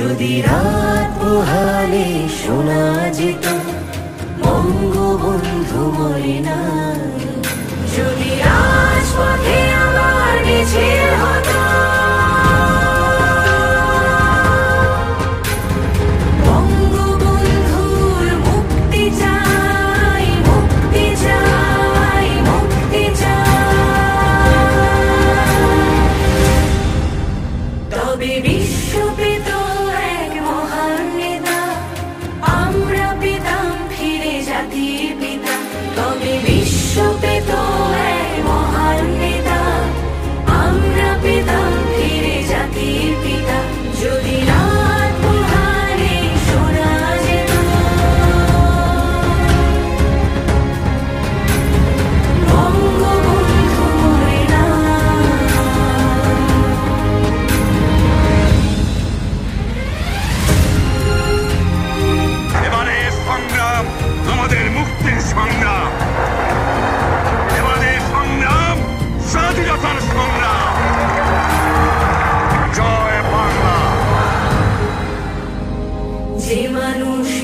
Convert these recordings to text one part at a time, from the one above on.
যদি রাত পোহালে শোনা যেত, বঙ্গবন্ধু মরে না যদি রাজপথে আবার মিছিল হতো, বঙ্গবন্ধুর মুক্তি চাই deep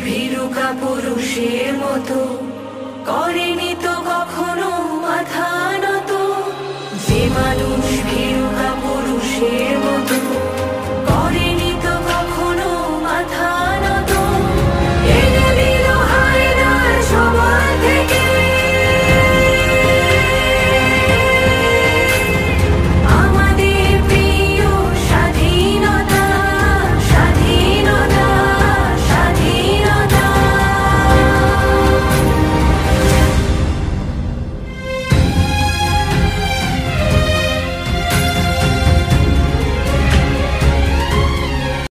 ভীরুকা পুরুষের মতো করেনি তো কখনো মাথা নত। যে মানুষ ভীরুকা পুরুষের